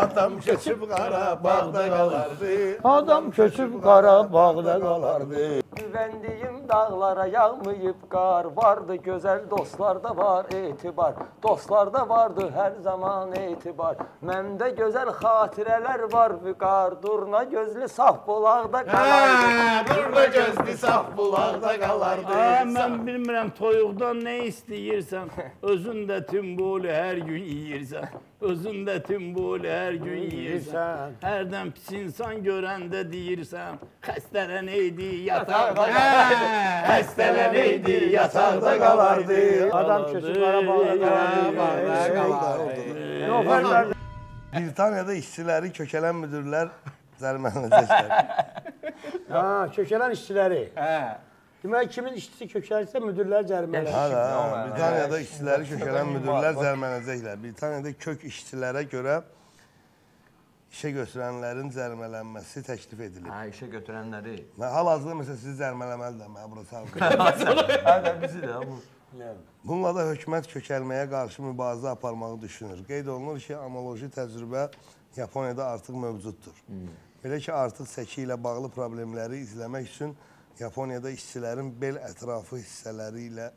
Adam köçüb Qarabağda qalardı Adam köçüb Qarabağda qalardı. Güvəndiyim dağlara yağmayıb qar Vardı gözəl dostlarda var etibar Dostlarda vardı hər zaman etibar Məndə gözəl xatirələr var vüqar Durna gözlü saf bulaqda qalardı Burada gözlü saf bulaqda qalardı. Aa, mən bilmirəm toyuqdan nə istəyirsən. Özün də tümbulu hər gün yeyirsən. Özün də tümbulu hər gün yeyirsən. Hərdən pis insan görəndə deyirsən, xəstələnəydi yataqda qalardı. Xəstələnəydi yataqda qalardı. Adam köçüb Qarabağda qalardı. Britaniyada işçiləri kökələn müdürlər cərimələnəcəklər. Ha, kökələn işçiləri. Hə. Demək kimin işçisi kökəlsə müdürlər cərimələr. Hə, Britaniyada işçiləri kökələn müdürlər cərimələnəcəklər. Britaniyada kök işçilərə görə işə götürənlərin cərimələnməsi təklif edilib. Hə, işə götürənləri. Hal-hazırda məsələn sizi cərimələməlidir, mən bura sağ Hə, də bizi də bu. Bununla da hökumət kökəlməyə qarşı mübarizə aparmağı düşünür. Qeyd olunur ki, analoji təcrübə Yaponiyada artıq mövcuddur. Belə ki, artıq səki ilə bağlı problemləri izləmək üçün Yaponiyada işçilərin bel ətrafı hissələri ilə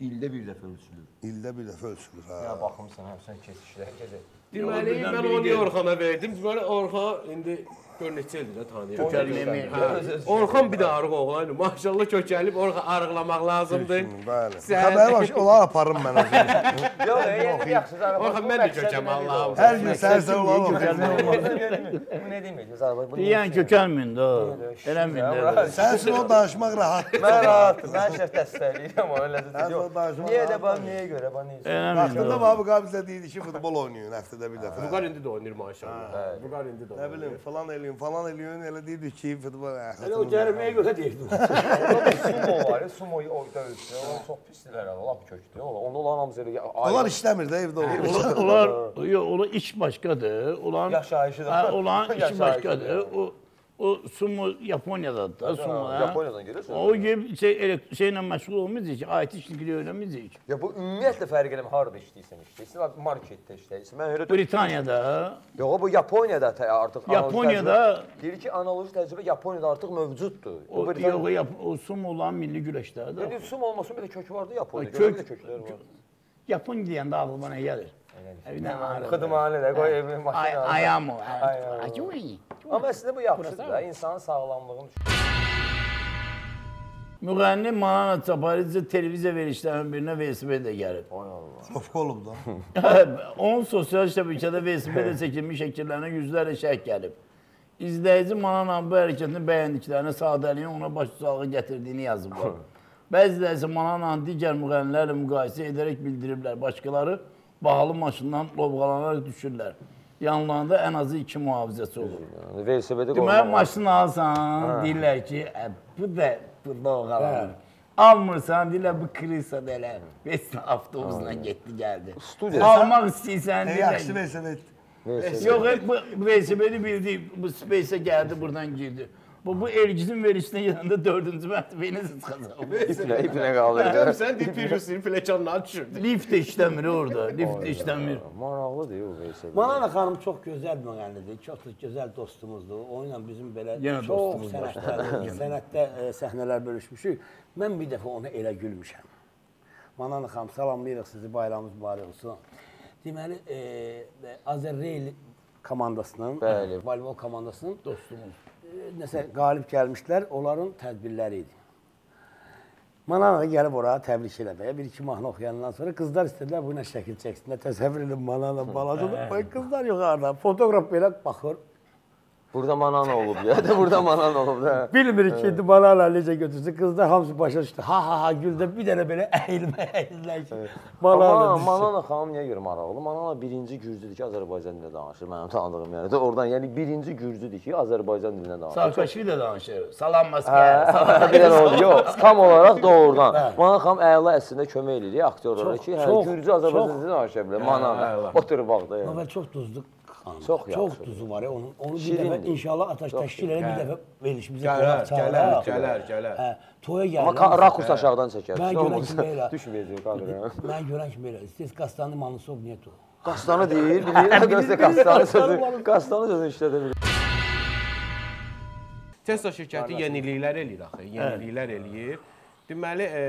İldə bir dəfə ölçülür. ildə bir dəfə ölçülür. Ya Ha. baxımsan, hə, sən keçişlər gedir. Deməli, mən onu. Orxana verdim. Deməli, Orxan indi gör neçə ildir də tanıyıram. Kökəlməyə. Hə. Orxan bir də arıq oğlan. Maşallah kökəlib Orxan arıqlamaq lazımdır. Bəli. Xəbəri var ki, onları aparım mən özüm. [LAUGHS] Yox, yəni yaxşı zarafat. Orxan mən də kökəm Allahım. Hər gün səhər-səhər onları oxuyum. Bu nə demək? Zarafat. bu Deyən kökəlməyin də. Eləməyin də. Sən üçün o danışmaq rahat. Mən rahatım. Mən şərt dəstəkləyirəm o elə danışmaq Niyə də rahat. bax niyə görə bax niyə? Vaxtında də. Babu Qabi bizə deyirdi ki, futbol oynayın həftədə bir dəfə. Vüqar indi də oynayır maşallah. Vüqar indi də Nə bilim, falan eləyin, falan eləyin, elə deyirdi ki, futbol Elə o cəriməyə görə deyirdim. Sumo var, sumo o döyüşdü. O çox pisdilər, lap kökdü. Onu olan hamısı elə Onlar işləmir də evdə olur. Onlar, yox, onlar iş başqadır. Olan Yaşayışı da- Hə, olan Yaşayışı başqadır. O o sumo Yaponiyadadır da sumo. hə. Yaponiyadan gəlirsən. O gibi şey elek- şeylə məşğul olmayacaq ki, IT işini öyrənməyəcək. Ya bu ümumiyyətlə fərq eləmir harda işləyirsən işləyirsən, bax, marketdə işləyirsən. Mən elə Britaniyada, Yox, bu Yaponiyada tə- artıq analoji Yaponiyada təcrübə- deyir ki, analoji təcrübə Yaponiyada artıq mövcuddur. o Bu yox, yap, o sumo olan milli güləşlərdə. Yəni sum olmasın bir də kök vardı Yaponiyada. Kök- Kök, var. Deyəndə ağlıma nə gəlir? Evinə ağrı. Xıdmanı da qoy evin Ay, maşına. ayam o. Ayam. Acıy. Amma əslində bu yaxşıdır da, insanın sağlamlığını. Müğənni Manana Çaparici televiziya verilişlərinin birinə velosipedlə gəlib. Profka olub da. Onun sosial şəbəkədə velosipedlə çəkilmiş şəkillərinə yüzlərlə şərh gəlib. İzləyici Manananın bu hərəkətini bəyəndiklərini, sadəliyin ona başçılığa gətirdiyini yazıblar. [LAUGHS] Bəziləri isə Manananın digər müğənnilərlə müqayisə edərək bildiriblər. Başqaları bahalı maşından lovğalanaraq düşürlər. Yanlarında ən azı iki mühafizəçi olur. Yəni velosipedi Deməli qoymaq. maşını alsan, deyirlər ki, "Ə, bu da bu lovğalanır. Almırsan, deyirlər bu krisa belə. Beş avtobusla getdi gəldi. Studiya. Almaq istəyirsən, Ne yaxşı deyirlər. velosiped. Velosiped. Yox, hep bu velosipedi bildi, bu Space-ə gəldi, buradan girdi. Bu, bu Elgizin verişinə yanında dördüncü mərtəbəyinə çıxacaq. İplə, iplə qalır. Sən deyib Pirus'un flekandan düşürdün. Lift də işləmir orada, lift də işləmir. Maraqlıdır o velosiped. Manana xanım çox gözəl müğənnidir, çox da gözəl dostumuzdur. Onunla bizim belə Yenə çox sənətdə, sənətdə e, səhnələr bölüşmüşük. Mən bir dəfə ona elə gülmüşəm. Manana xanım, salamlayırıq sizi, bayramınız mübarək olsun. Deməli, e, Azərreyl komandasının, Bəli. voleybol komandasının Dostumuz. Nəsə qalib gəlmişlər, onların tədbirləri idi. Manana gəlib ora təbrik eləməyə. Bir-iki mahnı oxuyandan sonra qızlar istədilər bu ilə şəkil çəksinlər. Təsəvvür edin Manana balacadır. [LAUGHS] Qızlar yuxarıda. Fotoqraf belə baxır. Burada manana olub ya. [LAUGHS] Da burada manana olub da. Bilmir ki, indi Manana necə götürsün. Qızlar hamısı başa düşdü. Ha ha ha güldə bir dənə belə əyilmə əyillər ki. Amma Manana düşsün. Manana xanım niyə görə maraqlı? Manana birinci gürcüdür ki, Azərbaycan dilində danışır. Mənim tanıdığım yəni. Oradan yəni birinci gürcüdür ki, Azərbaycan dilində danışır. Sarkaşvi də danışır. Salam maskə. bir dənə oldu. Yox, tam olaraq [LAUGHS] doğrudan. Manana xanım əla əslində kömək eləyir aktyorlara ki, hə, çox, gürcü Azərbaycan dilində danışa bilər. Manana oturub baxdı. yəni. Amma çox duzlu xanım. Çox Çox yaxşı. duzu var ya onun. Onu bir Şirindir. dəfə inşallah ataş təşkil edib bir dəfə verilişimizə çağıraq. gələr, gələr, gələr. Hə, toya gəlir. Amma rakurs aşağıdan çəkər. Mən görən kimi elə. Düşməyəcək kadrə. Mən görən kimi belə. Siz Qastanı Manusov niyə tu? Qastanı [LAUGHS] deyir, bilir. Gözdə qastanı sözü. Qastanı sözü işlədə bilir. Tesla şirkəti yeniliklər eləyir axı, yeniliklər eləyir. Deməli, e,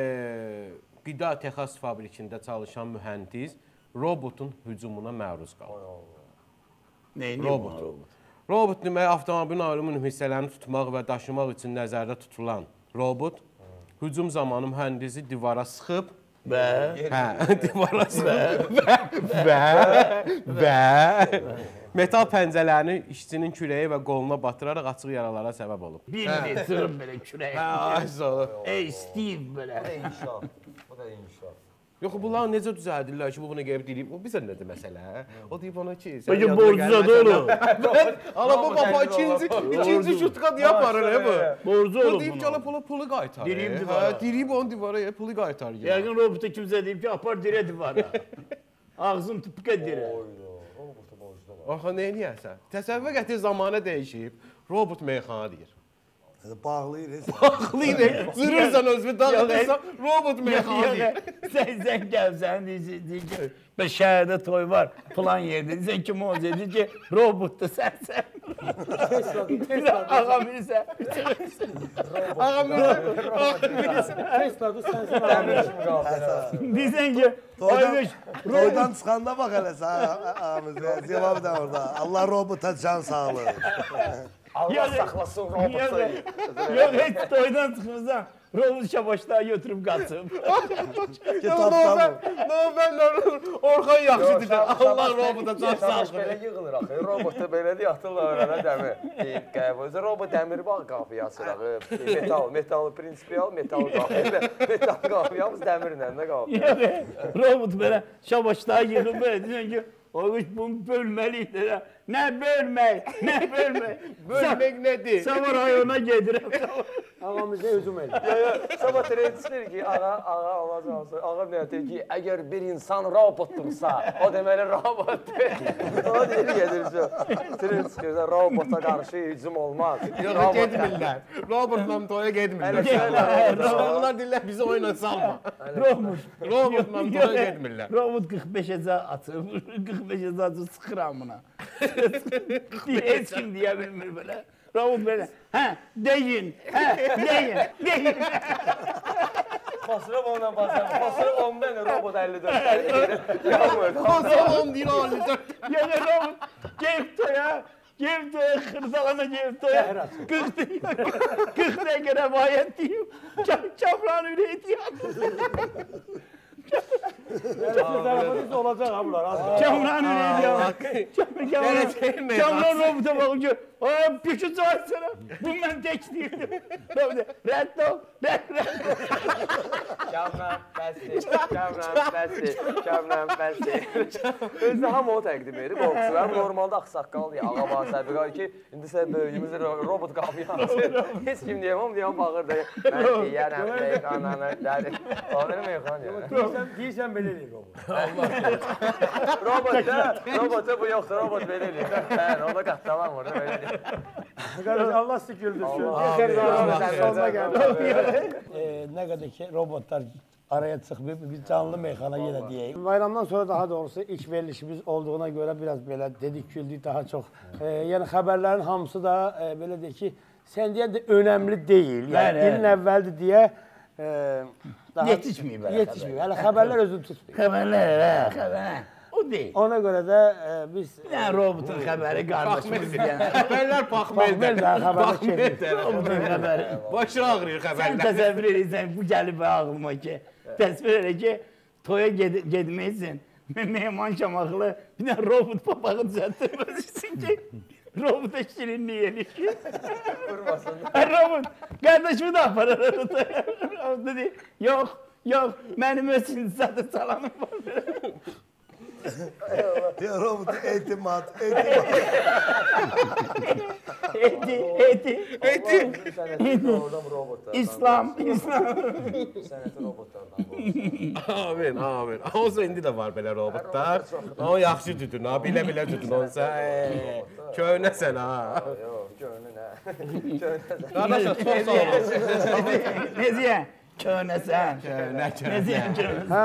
qida texas fabrikində çalışan mühəndis robotun hücumuna məruz qaldı. Neyini Robot. Robot deməli avtomobilin alüminium hissələrini tutmaq və daşımaq üçün nəzərdə tutulan robot hücum zamanı mühəndisi divara sıxıb Və Hə, [LAUGHS] divara sıxıb və və və metal pəncələrini işçinin kürəyi və qoluna batıraraq açıq yaralara səbəb olub. bir metr belə Hə, kürək. ay sağ ol. Ey Steve belə. İnşaat. Bu da inşaat. Yox, bunlar necə düzəldirlər ki, bu bunu gəlib deyib. O bizə nədir məsələ? O deyib ona ki, sən Peki yanına borcu da gəlməsən- olur. Ala [LAUGHS] bu baba ikinci ikinci şutka deyə aparır he bu. Borcu Bu olur deyib ki, ala pulu pulu qaytar. Diriyim he. divara. Hə, diriyib onu divara, he, pulu qaytar. Yəqin robota kimsə deyib ki, apar dirə divara. [LAUGHS] Ağzın tıpqa dirə. Axı nə edəsən? Təsəvvür et zamanə dəyişib. Robot meyxana deyir. Bağlayır. heç. Ağlayır, zırırsan özünü dağıtırsan, robot meyxana deyir. Sən sən gəlsən deyirsən deyir ki, bə şəhərdə toy var, plan yerdə. Sən kim o dedi ki, robotdur sənsən. Ağa bilirsən. Ağam Tesla'da sensin Deyirsən ki, Toydan, aymış, toydan çıxanda bax elə sən ağamız. Cevabı da orada. Allah robota can sağlığı. Allah saxlasın robotu. Yox, heç toydan çıxmısan. Robot şabaşlığa götürüb qaçıb. [LAUGHS] Tamam. növbə Orxan yaxşı dedi. Allah robota can Savaş sağlığı. belə yığılır axı. Robotda belə deyə atırlar önə dəmir. Deyib qəbul. Robot dəmir bax qapıya açıraq. Metal, metal prinsipial metal qapı. Metal qapıyamız dəmirlə də qapı. Yox, robot belə şabaşlığa yığıb belə deyirsən ki, Oğuş bunu bölməliyik. Nə bölmək, nə [LAUGHS] bölmək. Bölmək nədir? Sabah rayona gedirəm. Ağamıza [LAUGHS] hücum edir. Sabah trenislər ki, ağa, ağa olacaq. Ağa nə deyir ki, əgər bir insan robotdursa, o deməli robotdur. [LAUGHS] o deyir gedirsən. Tren çıxırsa robota qarşı hücum olmaz. Yox, getmirlər. Robotla toya getmirlər. Elə Uşaqlar deyirlər bizi oyuna salma. Robot. Robotla toya getmirlər. Robot 45-ə atıb, 45-ə atıb sıxıram buna. Heç kim deyə bilmir belə. Robot belə, hə, deyin, hə, deyin, deyin. Fasırıb onunla basar. Fasırıb 10 dənə robot 54 dənə. Yağmur. Konsolon deyir 54. Yəni robot, geyib toya, geyib toya xırdal salona gelip toya. 40 dakika, 40 dakika rivayet diyeyim. Çapran üreydi ya. [LAUGHS] Sizin tarafınız olacak ha bunlar. az daha. Çapran üreydi ya. Geleceğin meyvesi. Çapran robuta bakınca. Aa pişi çağırsana. Bu ben tek değildim. Robuta. Redd ol. Redd redd. Kamran, bəsdir. Kamran, bəsdir. Kamran, bəsdir. Özü hamı o təqdim edib, qorxusular. Normalda ağsaqqal deyə, ağa var, səbiqar ki, indi sən böyüyümüz robot qapıya Heç kim deyəm, deyəm, bağırdı. Mən deyərəm, meyxananı, dəri. Onları meyxan deyərəm. Deyirsən, deyirsən belə eləyir [LAUGHS] robot. Robot da, robota bu yoxdur, robot belə eləyir. Mən ona qatdalan burada belə eləyir. Qardaş Allah sizi güldürsün. Allah. Sonuna gəldik. Nə qədər ki robotlar araya çıxıb biz canlı meyxana yenə deyək. Bayramdan sonra daha doğrusu ilk verilişimiz olduğuna görə biraz belə dedik, güldük daha çox. E, yəni xəbərlərin hamısı da e, belə deyək ki, sən deyən də önəmli deyil. Yəni ilin əvvəldir deyə e, daha Yetişməyib hələ Yetişməyib. Hələ xəbərlər özünü tutmur. Xəbərlər, hə, xəbər. O deyil. Ona görə də e, biz Bir dənə robotun xəbəri qardaşımız deyən. Xəbərlər. Baxmayır da, xəbərlər. Robotun xəbəri. Başı ağrıyır Sən xəbərlər. təsəvvür edirsən, bu gəlib ağlıma ki, təsvir elə ki, toya ged gedməyəsən, mehman şamaqlı bir dənə robot papağı düzəltdirməlisin ki, robota şirinlik eləyir ki. Vurmasın. robot, qardaşımı da aparır orada. Robot dedi, yox, yox, mənim öz zaten salamım var. Ya robot etimat, etimat. Eti, eti, Eti. Sənəti oradan robotlardan. İslam, İslam. Sənəti robotlardan. qoyulsun. Amin, amin. Olsa indi də var belə robotlar. O yaxşı tutun ha, bilə-bilə tutun onsa. Ey, Köynəsən ha. Yox, gönlü nə? Gönlü nə? Qardaşlar çox sağ olun. Ne köynə. diyen köynəsən? Hə,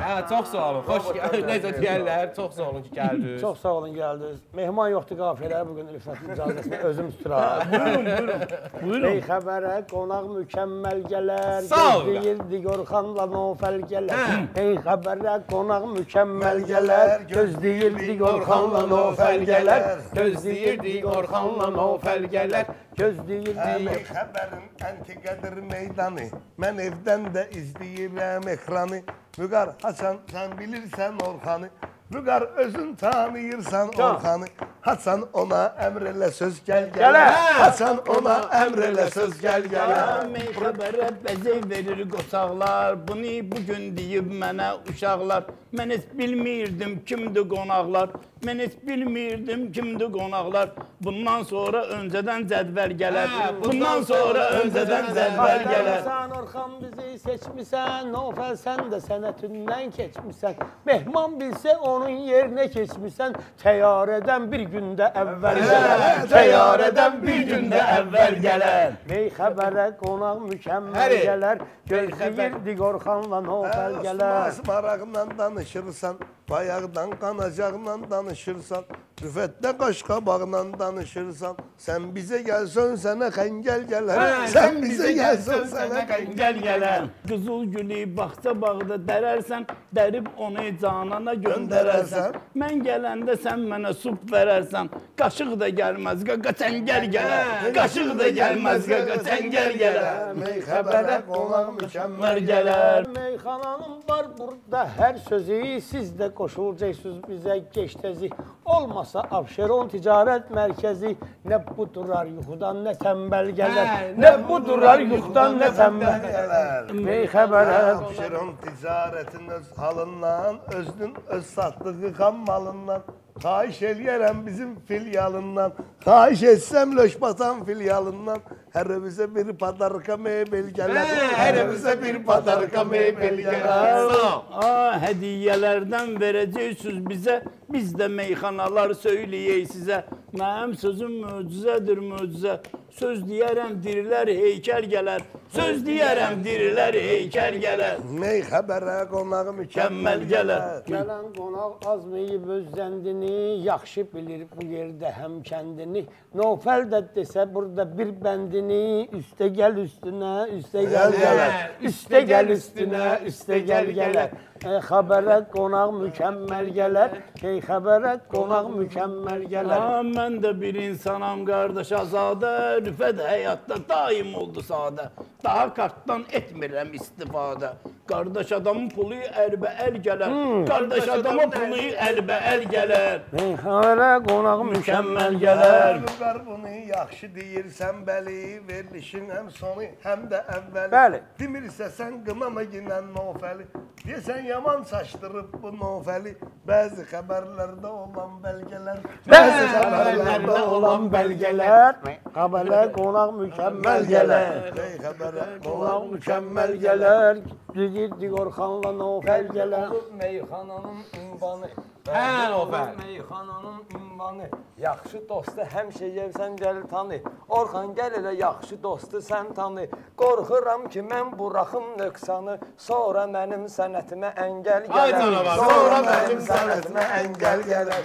Hə, çox sağ olun. Xoş gəldiniz. Necə deyirlər? Çox sağ olun ki, gəldiniz. çox sağ olun gəldiniz. Mehman yoxdur qafiyələrə bu gün Rüfətin icazəsini özüm tuturam. Buyurun, buyurun. Buyurun. Ey xəbərə qonaq mükəmməl gələr. Gözləyirdi Qorxanla Nofəl gələr. Ey xəbərə qonaq mükəmməl gələr. Gözləyirdi Qorxanla Nofəl gələr. Gözləyirdi Orxanla Nofəl gələr. Gözləyirdi Əmək xəbərin antiqədir meydanı. Mən evdən də izləyirəm ekranı. Vüqar Hasan sən bilirsən Orxanı. Vüqar özün tanıyırsan Orxanı. Hasan ona əmr elə söz gəl gələ. Hasan ona əmr elə söz gəl gələ. Xəbərə bəzək verir qosaqlar, bunu bugün deyib mənə uşaqlar. Mən heç bilmirdim kimdir qonaqlar. Mən heç bilmirdim kimdir qonaqlar. Bundan sonra öncədən cədvəl gələr. Bundan sonra öncədən cədvəl gələr. Sən Orxan bizi seçmisən, Nofəl sən də sənətindən keçmisən. Mehman bilsə onun yerinə keçmisən, təyyarədən bir gündə əvvəl gələr. Təyyarədən bir gündə əvvəl gələr. Bey xəbərə qonaq mükəmməl gələr. Gözləyirdi Orxanla Nofəl gələr. Maraqla danışırsan, bayaqdan qanacaqla danışırsan, rüfətdə qaş qabaqla danışırsan, sən bizə gəlsən sənə xəngəl gələr. Sən bizə gəlsən sənə xəngəl Gəl gələn qızıl gülü bağça bağda dərərsən, dərib onu canana göndərərsən. Mən gələndə sən mənə sup verərsən. Qaşıq da gəlməz, qaqa çəngəl gələr. Qaşıq da gəlməz, qaqa çəngəl gələr. Mey xəbərə qonaq mükəmməl gələr. Meyxananın var burada hər sözü, siz də qoşulacaqsınız bizə geç tezi. Olmasa Abşeron ticarət mərkəzi nə bu durar yuxudan nə tənbəl gələr. Nə bu durar yuxudan nə tənbəl gələr. Mey xəbərə Abşeron ticarətin öz halından, özünün öz satdığı xam malından. Xahiş eləyərəm bizim filialından. Xahiş etsəm Löşbatan filialından. Hər bizə bir padarka mebel gələr. Hər bizə bir padarka mebel gələr. Sağ ol. Aa, hədiyələrdən verəcəksiniz bizə, biz də meyxanalar söyləyək sizə. Mənim sözüm möcüzədir, möcüzə. Söz deyərəm dirilər, heykəl gələr. Söz deyərəm dirilər, heykəl gələr. Mey xəbərə qonağı Mükəmməl gələr. Gələn qonaq azmayıb öz zəndini, yaxşı bilir bu yerdə həm kəndini. Nofəl də desə burada bir bəndini, üstə gəl üstünə, üstə gəl gələr. Üstə gəl üstünə, üstə gəl gələr. Ey xəbərə qonaq mükəmməl gələr. Ey xəbərə qonaq mükəmməl gələr. Ha, mən də bir insanam qardaş azadə, rüfət həyatda daim oldu sadə. Daha kartdan etmirəm istifadə. Qardaş adamın pulu ərbə əl gələr. Qardaş adamın pulu ərbə əl gələr. Ey xəbərə qonaq mükəmməl gələr. Vüqar bunu yaxşı deyirsən bəli, verilişin həm sonu, həm də əvvəli. Bəli. Demirsə sən qınama ginən nofəli. Deyəsən yaman saçdırıb bu nofəli. Bəzi xəbərlərdə olan bəlgələr. Bəzi xəbərlərdə olan bəlgələr, xəbərlə qonaq mükəmməl gələr. Ey xəbərə Qonaq mükəmməl gələr, Digir Digorxanla nofəl gələr. Meyxananın ünvanı. Hə, bəli. Meyxananın ünvanı. Yaxşı dostu həmişə yevsən gəl tanı. Orxan gəl elə yaxşı dostu sən tanı. Qorxuram ki mən buraxım nöqsanı. Sonra mənim sənətimə əngəl Ay gələr. canavar. Sonra mənim sənətimə əngəl gələr.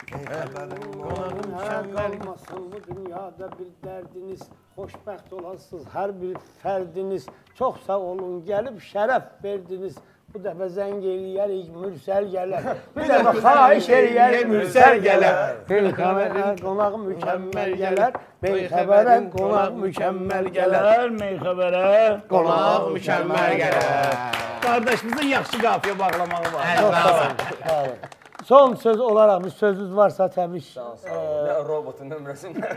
Qonağın qalmasın bu dünyada bir dərdiniz, xoşbəxt olasınız hər bir fərdiniz. Çox sağ olun, gəlib şərəf verdiniz. Bu dəfə zəng eləyərik, mürsəl gələr. [LAUGHS] Bir dəfə xahiş eləyərik, mürsəl gələr. Xəbərə qonaq mükəmməl gələr. Bey xəbərə qonaq mükəmməl gələr. Meyxəbərə. Qonaq mükəmməl gələr. Qardaşımızın yaxşı qafiyə bağlamağı var. Bəli. Son söz olaraq bir sözünüz varsa təbrik. Nə robotun nömrəsində.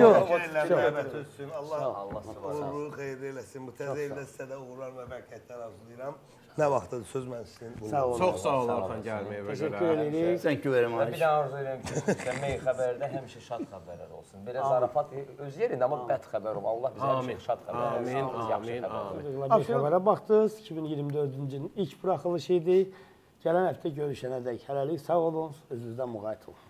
Yox. Rəhmət olsun. Allah Allah uğurlu xeyir eləsin. Bu təzə ildə sizə də uğurlar və bərəkətlər arzulayıram. Nə vaxtdır söz mən sizin. Sağ olun. Çox sağ ol Orxan gəlməyə və Təşəkkür görə. edirik. Sən ki verim Bir ay. də arzu edirəm ki, Səməy xəbərdə həmişə şad xəbərlər olsun. Belə zarafat öz yerində, amma bəd xəbər olsun. Allah bizə həmişə şad xəbər versin. Amin, amin, amin. Bir xəbərə baxdınız. 2024-cü ilin ilk buraxılışı idi. Gələn həftə görüşənədək hələlik sağ olun, özünüzdən müğayət olun.